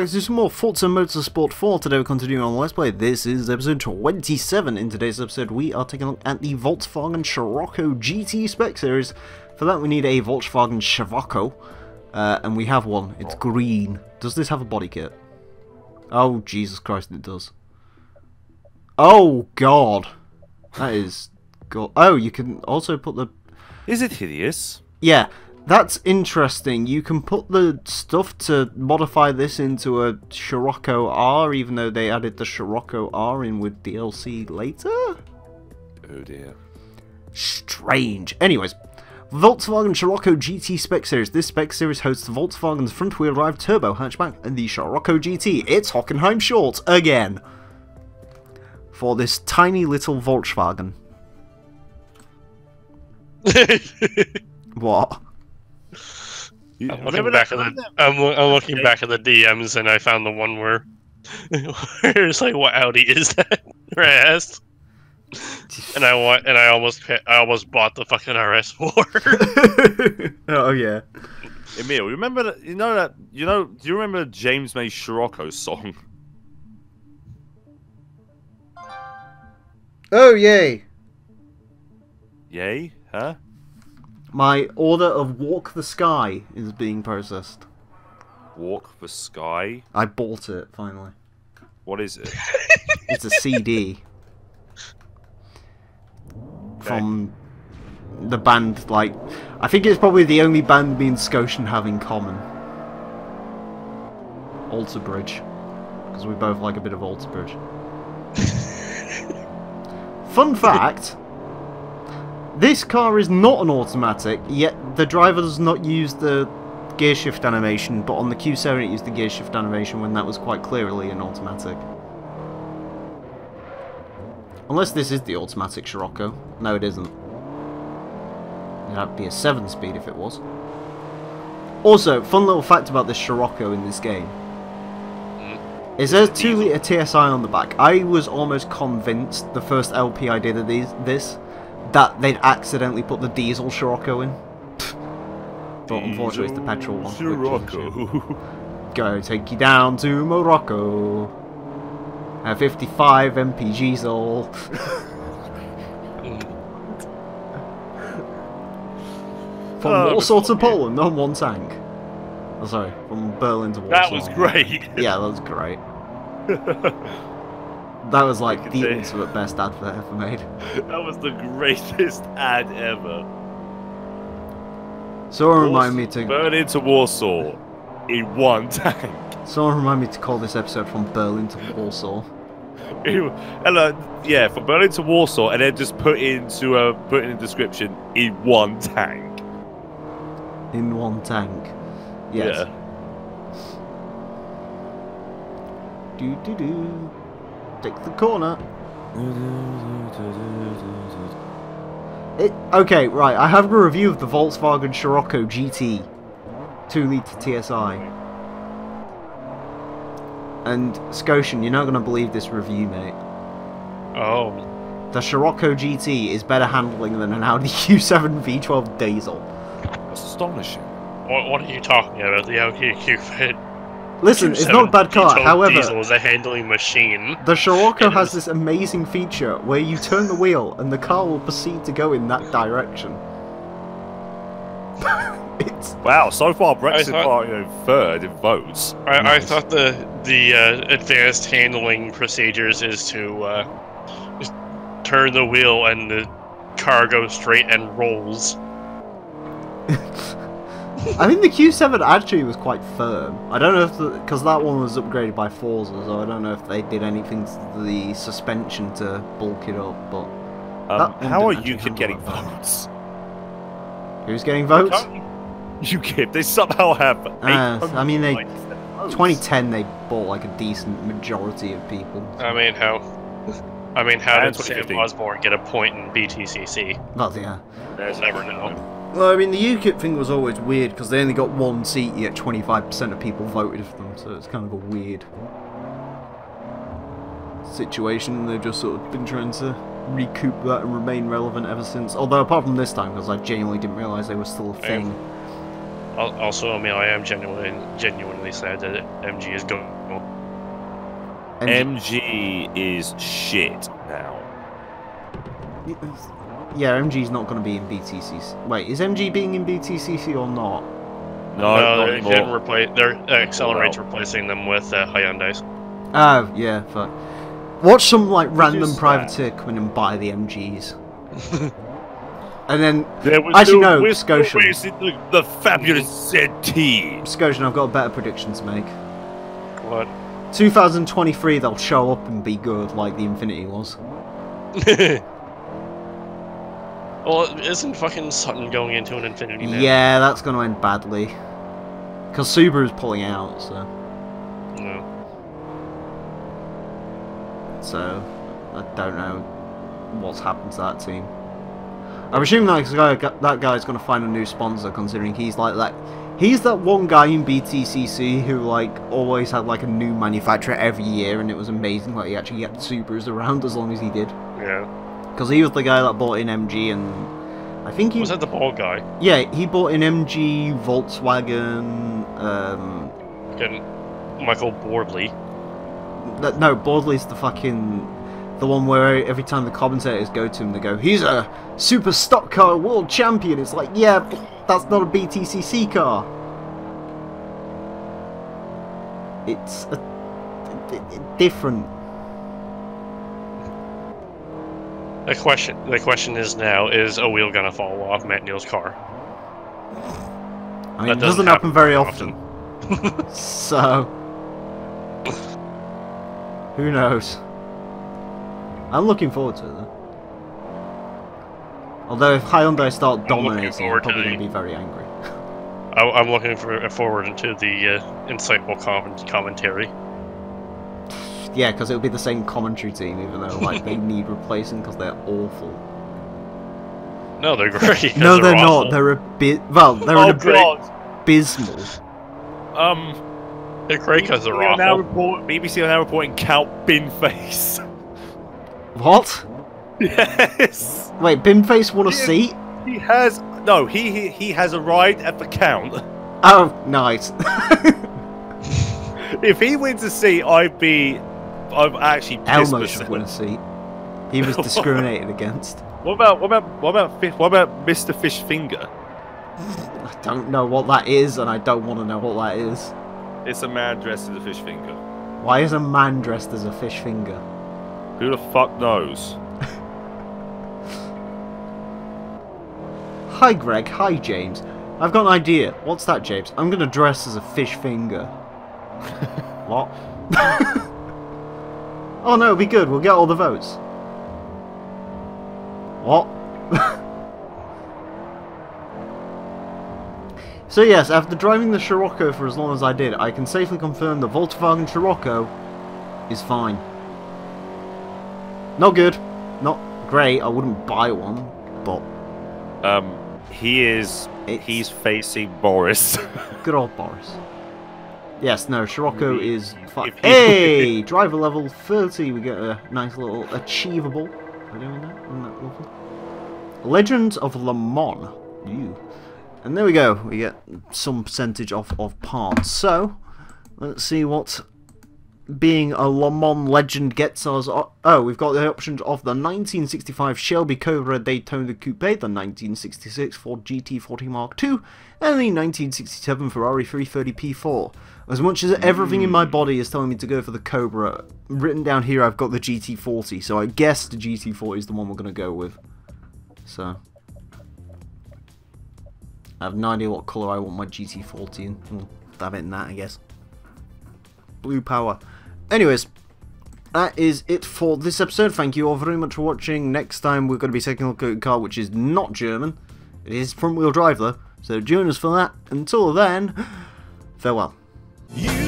back to some more Forza Motorsport 4. Today we're continuing on Let's Play. This is episode 27. In today's episode we are taking a look at the Volkswagen Scirocco GT Spec Series. For that we need a Volkswagen Scirocco. Uh, and we have one. It's green. Does this have a body kit? Oh, Jesus Christ, it does. Oh, God. That is... Go oh, you can also put the... Is it hideous? Yeah, that's interesting. You can put the stuff to modify this into a Scirocco R, even though they added the Scirocco R in with DLC later? Oh dear. Strange. Anyways, Volkswagen Scirocco GT Spec Series. This spec series hosts Volkswagen's front-wheel drive turbo hatchback and the Scirocco GT. It's Hockenheim short again. For this tiny little Volkswagen. what? You- I'm looking back at the I'm, loo- I'm looking back at the DMs and I found the one where, where it's like, what Audi is that? Where I asked, and I want and I almost I almost bought the fucking RS4. oh yeah. Emile, remember that? You know that? You know? Do you remember the James May Scirocco song? Oh yay. Yay? Huh? My order of Walk the Sky is being processed. Walk the sky. I bought it finally. What is it? It's a CD from the band. Like, I think it's probably the only band me and Scotian have in common. Alter Bridge, because we both like a bit of Alter Bridge. Fun fact. This car is not an automatic, yet the driver does not use the gear shift animation, but on the Q7 it used the gear shift animation when that was quite clearly an automatic. Unless this is the automatic Scirocco. No, it isn't. That'd be a 7 speed if it was. Also, fun little fact about this Scirocco in this game. Mm. It says 2 litre TSI on the back. I was almost convinced the first LP I did of these, this that they'd accidentally put the diesel Scirocco in. but unfortunately it's the petrol one. which is a shame. Scirocco. Go take you down to Morocco. Have 55 MPGs all. From Oh, Warsaw to. Poland on one tank. Oh, sorry, from Berlin to Warsaw. that was great. Yeah, that was great. That was like the say- ultimate best ad advert ever made. that was the greatest ad ever. Someone remind me to Berlin to Warsaw in one tank. someone remind me to call this episode from Berlin to Warsaw. Hello, yeah, from Berlin to Warsaw, and then just put into a put in the description in one tank. In one tank. Yes. Yeah. Do do do. Take the corner. It, okay, right. I have a review of the Volkswagen Scirocco GT, two liter TSI. And Scotian, you're not gonna believe this review, mate. oh, The Scirocco GT is better handling than an Audi Q7 V12 diesel. That's astonishing. what, what are you talking about? The Audi Q7 Listen, it's not a bad car. However, diesel is a handling machine. The Scirocco has this amazing feature where you turn the wheel and the car will proceed to go in that direction. it's Wow, so far Brexit thought- Party you know, third in votes. I, I thought the the uh, advanced handling procedures is to uh, just turn the wheel and the car goes straight and rolls. I think the Q7 actually was quite firm. I don't know if because that one was upgraded by Forza, so I don't know if they did anything to the suspension to bulk it up. But Um, how are UKIP getting handle votes? who's getting votes? UKIP, they somehow have. Uh, I mean, they 2010 they bought like a decent majority of people. I mean, how? I mean, how And did Sam Osborne get a point in BTCC? But yeah. We'll never know. Well, I mean, the UKIP thing was always weird because they only got one seat, yet 25% of people voted for them, so it's kind of a weird situation. They've just sort of been trying to recoup that and remain relevant ever since. Although, apart from this time, because I genuinely didn't realise they were still a thing. Al- Also, I mean, I am genuinely genuinely sad that MG is going. MG MG is shit now. Yeah, MG's not going to be in BTCC. Wait, is MG being in BTCC or not? No, No, not they're anymore. getting replace. Their uh, Excelr8's Well. replacing them with uh, Hyundai's. Oh, yeah, fuck. Watch some, like, random privateer come in and buy the MGs. and then, There was Actually, no no, We're Scotian. racing the, the fabulous ZT. Scotian, I've got a better prediction to make. What? 2023, they'll show up and be good, like the Infiniti was. well, isn't fucking Sutton going into an Infiniti now? Yeah, that's going to end badly. Because Subaru's pulling out, so... No. So, I don't know what's happened to that team. I'm assuming that guy, that guy's going to find a new sponsor, considering he's like that. He's that one guy in BTCC who like always had like a new manufacturer every year, and it was amazing. Like he actually kept Subarus around as long as he did, Yeah. Because he was the guy that bought in MG, and I think he Was that the bald guy? yeah he bought in MG, Volkswagen. Um, Fucking Michael Bordley. Th- No, Baldley's the fucking the one where every time the commentators go to him, they go, "He's a super stock car world champion." It's like, yeah, that's not a BTCC car. It's a, d- d- different. The question, the question is now: Is a wheel gonna fall off Matt Neal's car? I mean, That it doesn't doesn't happen happen very very often. so, who knows? I'm looking forward to it though. Although if Hyundai start dominating, I'm to probably going to be very angry. I, I'm looking for forward into the uh, insightful comment, commentary. Yeah, because it'll be the same commentary team, even though like they need replacing because they're awful. No, they're great. no, they're, awful. not. They're a bit. Well, they're oh an god. abysmal. Um. They're great because they're BBC are now awful. report, BBC are now reporting Count Binface. What? yes. Wait, Binface won a Yeah. seat? He has no. He he, he has a ride at the count. Oh, nice. If he wins a seat, I'd be. I'm actually Elmo should win a seat. He was discriminated against. What about what about what about Fish, what about Mr. Fish Finger? I don't know what that is, and I don't want to know what that is. It's a man dressed as a fish finger. Why is a man dressed as a fish finger? Who the fuck knows? Hi, Greg. Hi, James. I've got an idea. What's that, James? I'm gonna dress as a fish finger. what? Oh no, it'll be good. We'll get all the votes. What? so yes, after driving the Scirocco for as long as I did, I can safely confirm the Volkswagen Scirocco is fine. Not good. Not great. I wouldn't buy one, but Um, he is. It's- He's facing Boris. Good old Boris. Yes, no, Scirocco is. Hey! driver level 30, we get a nice little achievable. Are doing that? Isn't that lovely? Legends of Le Mans. You. And there we go, we get some percentage off of parts. So, let's see what being a Le Mans legend gets us. Oh, we've got the options of the 1965 Shelby Cobra Daytona Coupe, the 1966 Ford GT40 Mark II, and the 1967 Ferrari 330 P4. As much as everything in my hmm. body is telling me to go for the Cobra, written down here I've got the GT40, so I guess the GT40 is the one we're going to go with. So. I have no idea what colour I want my GT40 in. Hmm, we'll dab it in that, I guess. Blue power. Anyways, that is it for this episode. Thank you all very much for watching. Next time we're going to be taking a look at a car which is not German. It is front wheel drive though, so join us for that. Until then, farewell. You